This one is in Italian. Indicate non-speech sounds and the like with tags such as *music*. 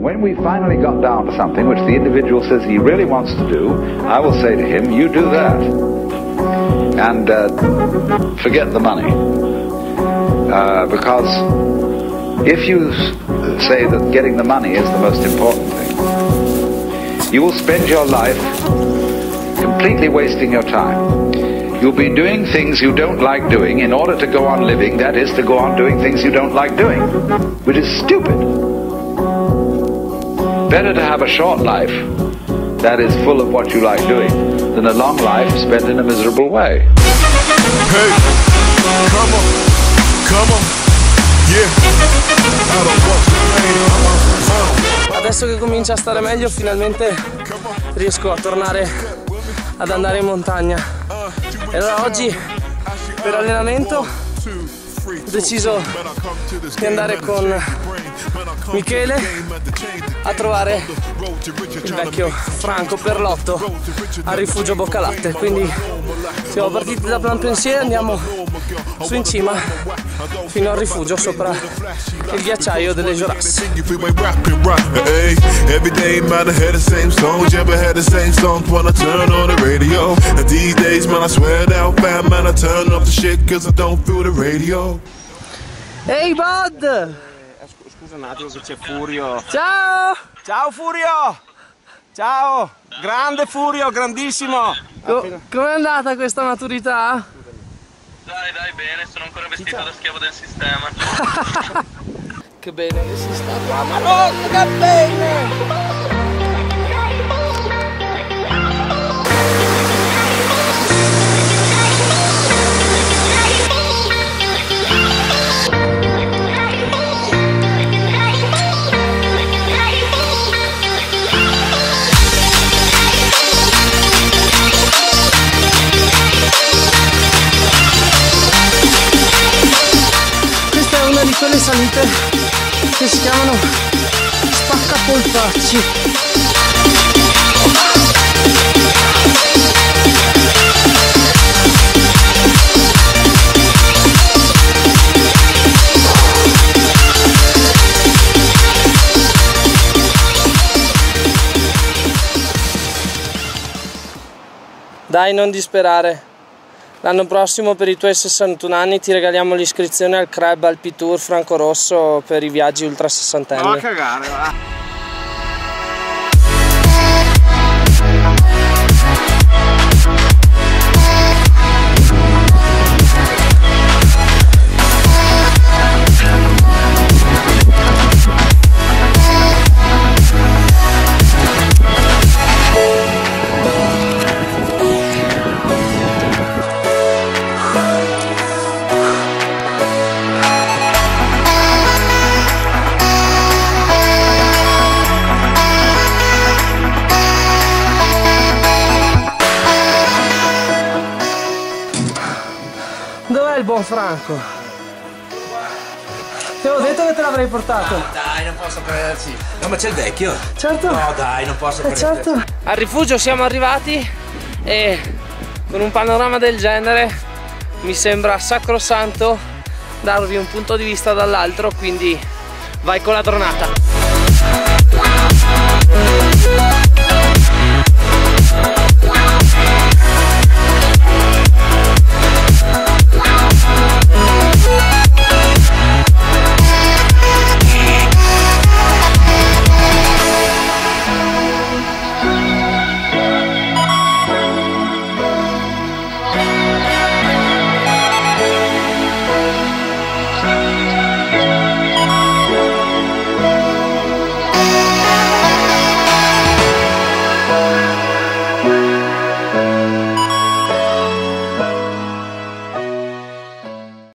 When we finally got down to something which the individual says he really wants to do, I will say to him, you do that. And uh, forget the money. Uh, because if you say that getting the money is the most important thing, you will spend your life completely wasting your time. You'll be doing things you don't like doing in order to go on living, that is, to go on doing things you don't like doing, which is stupid. Better to have a short life that is full of what you like doing than a long life spent in a miserable way. Hey, come on, come on, yeah. I don't want the pain, uh, uh. Adesso che comincia a stare meglio finalmente riesco a tornare ad andare in montagna. E allora oggi per allenamento ho deciso di andare con Michele a trovare il vecchio Franco Perlotto al rifugio Boccalatte. Quindi siamo partiti da Plan Pensier e andiamo su in cima fino al rifugio sopra il ghiacciaio delle rapping right. Hey. Ehi Bud! Scusa un attimo che c'è Furio. Ciao! Ciao Furio! Ciao! Grande Furio, grandissimo! Co- com'è andata questa maturità? Dai, dai, bene, sono ancora vestito da schiavo del sistema. *laughs* Che bene che si sta qua, madonna che bene! Di quelle salite che si chiamano spaccapolpacci. Dai, non disperare. L'anno prossimo per i tuoi 61 anni ti regaliamo l'iscrizione al Club Alpi Tour Franco Rosso per i viaggi ultra Va a sessantenni. cagare, va. Buon Franco? Ti avevo detto che te l'avrei portato. Dai, non posso crederci. No, ma c'è il vecchio. Certo. No, dai, non posso Eh, crederci. certo. Al rifugio siamo arrivati e con un panorama del genere mi sembra sacrosanto darvi un punto di vista dall'altro, quindi vai con la dronata.